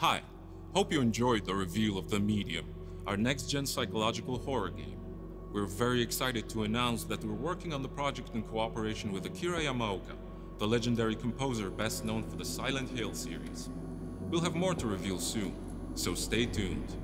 Hi, hope you enjoyed the reveal of The Medium, our next gen psychological horror game. We're very excited to announce that we're working on the project in cooperation with Akira Yamaoka, the legendary composer best known for the Silent Hill series. We'll have more to reveal soon, so stay tuned.